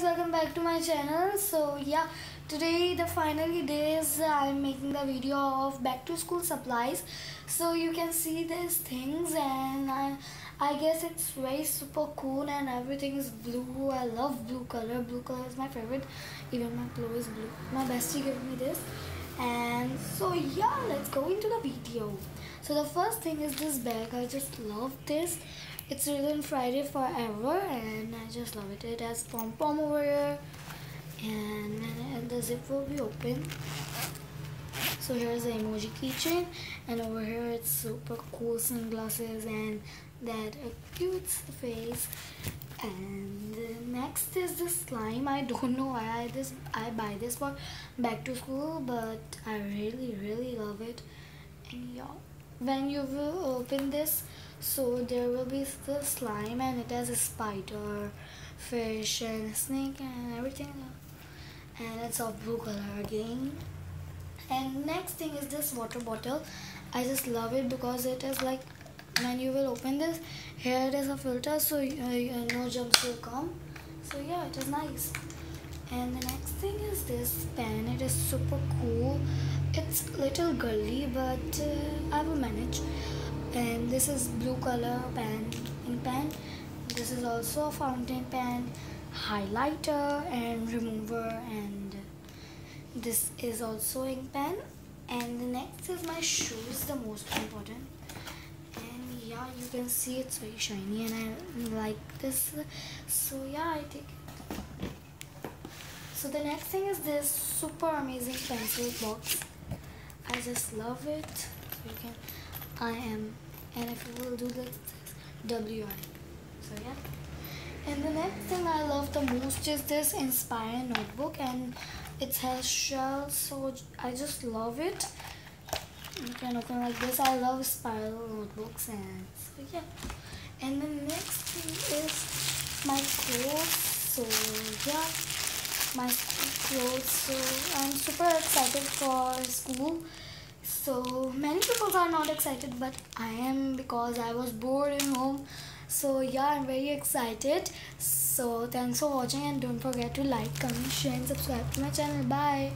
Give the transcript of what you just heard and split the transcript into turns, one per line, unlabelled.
guys welcome back to my channel. So yeah today the finally days i'm making the video of back to school supplies. So you can see these things and i i guess it's very super cool and everything is blue. I love blue color. Blue color is my favorite. Even my pillow is blue. My bestie gave me this. And so yeah let's go into the video. So the first thing is this bag. I just love this it's written Friday forever and I just love it. It has pom pom over here and, and the zip will be open. So here's the emoji keychain and over here it's super cool sunglasses and that the face and next is the slime i don't know why i this i buy this for back to school but i really really love it and yeah when you will open this so there will be the slime and it has a spider fish and snake and everything. And it's of blue color again. And next thing is this water bottle. I just love it because it is like when you will open this here it is a filter so uh, no germs will come. So yeah it is nice. And the next thing is this pen it is super cool it's a little girly but uh, i will manage. And this is blue color pen ink pen. This is also a fountain pen highlighter and remover and this is also ink pen. And the next is my shoes the most important. And yeah you can see it's very shiny and I like this. So yeah I take it. So the next thing is this super amazing pencil box I just love it. You can I am and if you will do this WI so yeah. And the next thing I love the most is this Inspire notebook and it has shells so I just love it. You can open like this. I love spiral notebooks and so yeah. And the next thing is my clothes so yeah my clothes so I'm super excited for school. So many people are not excited but i am because i was bored in home. So yeah i'm very excited. So thanks for watching and don't forget to like comment share and subscribe to my channel. Bye